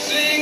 see.